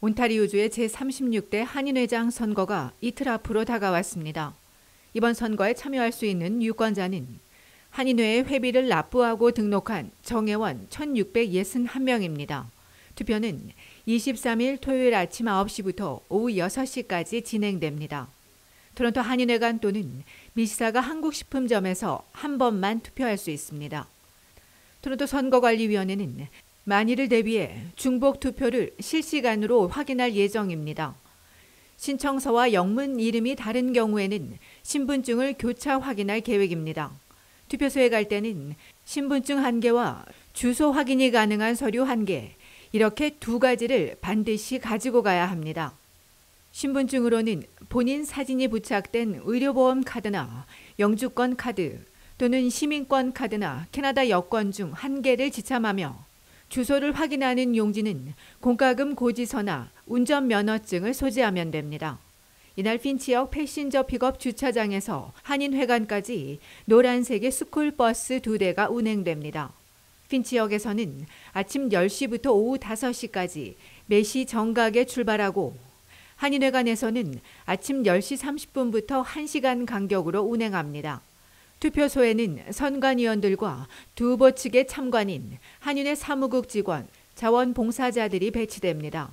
온타리오주의 제36대 한인회장 선거가 이틀 앞으로 다가왔습니다. 이번 선거에 참여할 수 있는 유권자는 한인회의 회비를 납부하고 등록한 정혜원 1661명입니다. 투표는 23일 토요일 아침 9시부터 오후 6시까지 진행됩니다. 토론토 한인회관 또는 미시사가 한국식품점에서 한 번만 투표할 수 있습니다. 토론토 선거관리위원회는 만일을 대비해 중복 투표를 실시간으로 확인할 예정입니다. 신청서와 영문 이름이 다른 경우에는 신분증을 교차 확인할 계획입니다. 투표소에 갈 때는 신분증 한 개와 주소 확인이 가능한 서류 한 개, 이렇게 두 가지를 반드시 가지고 가야 합니다. 신분증으로는 본인 사진이 부착된 의료보험 카드나 영주권 카드 또는 시민권 카드나 캐나다 여권 중 한 개를 지참하며 주소를 확인하는 용지는 공과금 고지서나 운전면허증을 소지하면 됩니다. 이날 핀치역 passenger pickup 주차장에서 한인회관까지 노란색의 스쿨버스 두 대가 운행됩니다. 핀치역에서는 아침 10시부터 오후 5시까지 매시 정각에 출발하고 한인회관에서는 아침 10시 30분부터 1시간 간격으로 운행합니다. 투표소에는 선관위원들과 두 후보 측의 참관인, 한인회 사무국 직원, 자원봉사자들이 배치됩니다.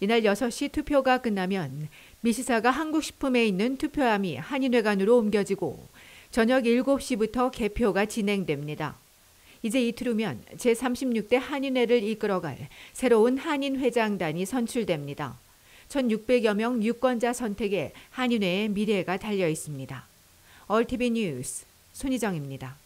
이날 6시 투표가 끝나면 미시사가 한국식품에 있는 투표함이 한인회관으로 옮겨지고 저녁 7시부터 개표가 진행됩니다. 이제 이틀 후면 제36대 한인회를 이끌어갈 새로운 한인회장단이 선출됩니다. 1600여 명 유권자 선택에 한인회의 미래가 달려 있습니다. 얼티비 뉴스 손희정입니다.